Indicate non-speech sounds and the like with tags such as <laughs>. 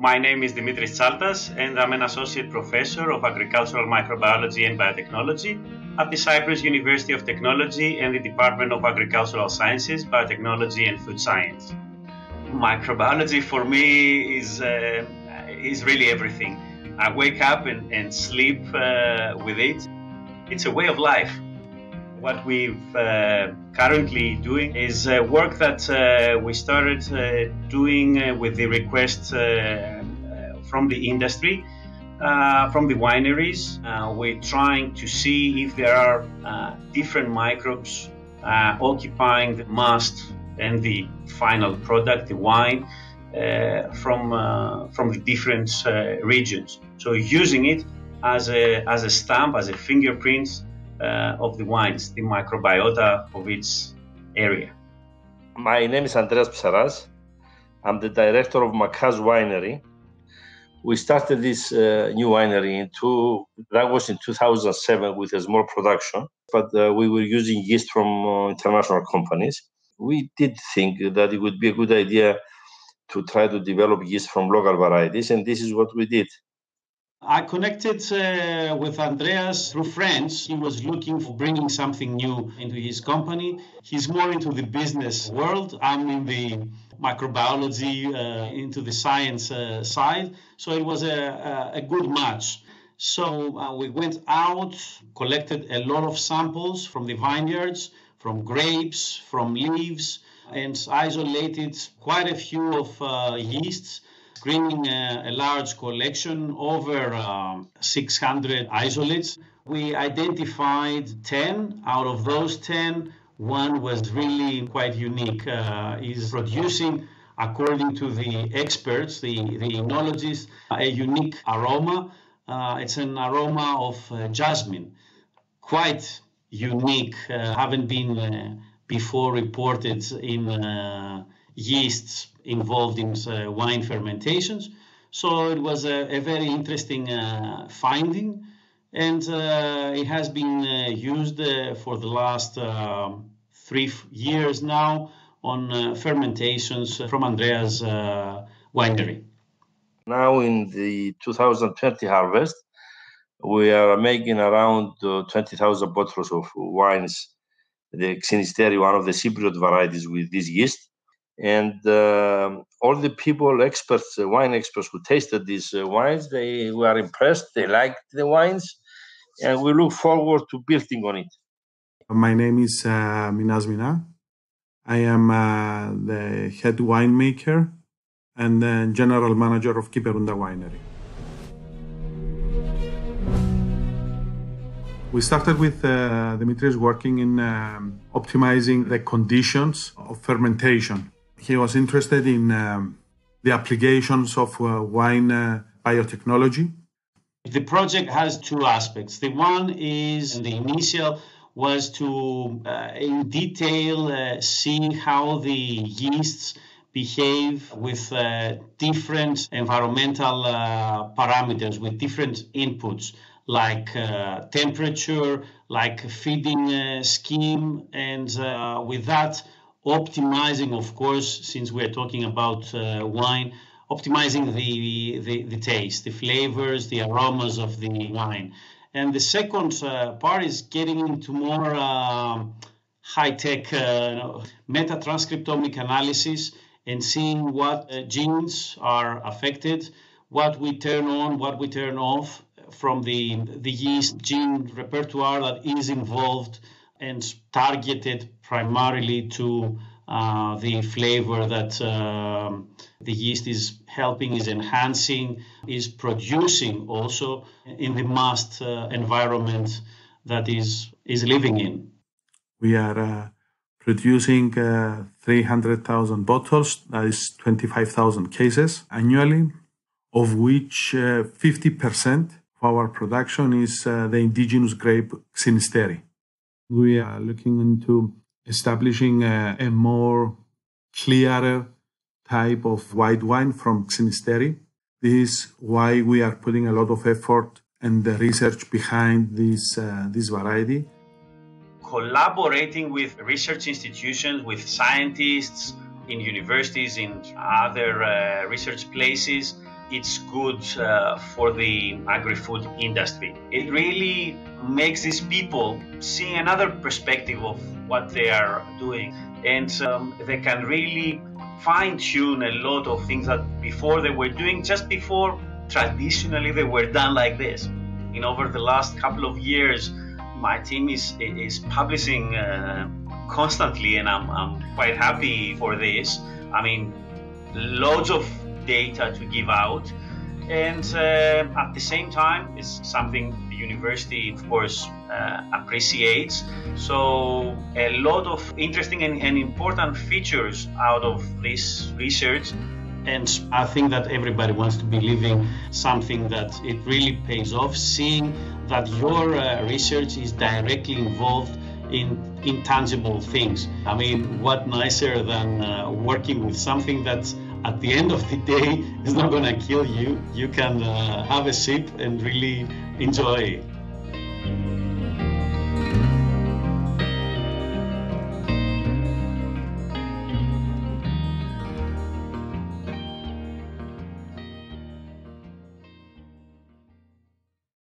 My name is Dimitris Tsaltas, and I'm an associate professor of agricultural microbiology and biotechnology at the Cyprus University of Technology and the Department of Agricultural Sciences, Biotechnology and Food Science. Microbiology for me is, uh, is really everything. I wake up and, and sleep uh, with it. It's a way of life. What we're uh, currently doing is uh, work that uh, we started uh, doing uh, with the request from the industry, from the wineries. we're trying to see if there are different microbes occupying the must and the final product, the wine, from from the different regions. So using it as a as a stamp, as a fingerprint of the wines, the microbiota of its area. My name is Andreas Psaras. I'm the director of Makkas Winery. We started this uh, new winery in two, that was in 2007 with a small production, but uh, we were using yeast from uh, international companies. We did think that it would be a good idea to try to develop yeast from local varieties, and this is what we did. I connected uh, with Andreas through friends. He was looking for bringing something new into his company. He's more into the business world. I'm in the microbiology, uh, into the science uh, side. So it was a, a, good match. So uh, we went out, collected a lot of samples from the vineyards, from grapes, from leaves, and isolated quite a few of uh, yeasts, screening a, a, large collection over um, 600 isolates. We identified 10. Out of those 10, one was really quite unique. Uh, is producing, according to the experts, the, the enologists, a unique aroma. Uh, it's an aroma of uh, jasmine, quite unique. Uh, haven't been uh, before reported in uh, yeasts involved in uh, wine fermentations. So it was a, a very interesting uh, finding, and uh, it has been uh, used uh, for the last um, three years now on fermentations from Andreas winery. Now in the 2020 harvest, we are making around 20,000 bottles of wines the Xynisteri, one of the Cypriot varieties with this yeast. And uh, all the people, experts, uh, wine experts who tasted these uh, wines, they were impressed. They liked the wines, and we look forward to building on it. My name is uh, Minas Mina. I am uh, the head winemaker and general manager of Kyperounda Winery. We started with uh, Dimitris working in um, optimizing the conditions of fermentation. He was interested in um, the applications of uh, wine uh, biotechnology. The project has two aspects. The one is the initial was to, uh, in detail, uh, see how the yeasts behave with uh, different environmental parameters, with different inputs like uh, temperature, like feeding uh, scheme, and uh, with that, optimizing, of course, since we're talking about uh, wine, optimizing the, the, the, taste, the flavors, the aromas of the wine. And the second uh, part is getting into more um, high tech uh, metatranscriptomic analysis and seeing what genes are affected, what we turn on, what we turn off, from the, the yeast gene repertoire that is involved and targeted primarily to uh, the flavor that uh, the yeast is helping, is enhancing, is producing also in the must uh, environment that is is living in. We are uh, producing uh, 300,000 bottles, that is 25,000 cases annually, of which 50% of our production is the indigenous grape Xynisteri. We are looking into establishing a, a more clearer type of white wine from Xynisteri. This is why we are putting a lot of effort and the research behind this, uh, this variety. Collaborating with research institutions, with scientists in universities, in other uh, research places, it's good uh, for the agri-food industry. It really makes these people see another perspective of what they are doing, and um, they can really fine-tune a lot of things that before they were doing just before traditionally they were done like this. In over the last couple of years, my team is is publishing uh, constantly, and I'm, I'm quite happy for this. I mean, loads of data to give out. And uh, at the same time, it's something the university, of course, uh, appreciates. So, a lot of interesting and, and important features out of this research and I think that everybody wants to be living something that it really pays off, seeing that your uh, research is directly involved in intangible things. I mean, what nicer than uh, working with something that at the end of the day <laughs> it's not going to kill you? You can uh, have a sip and really enjoy.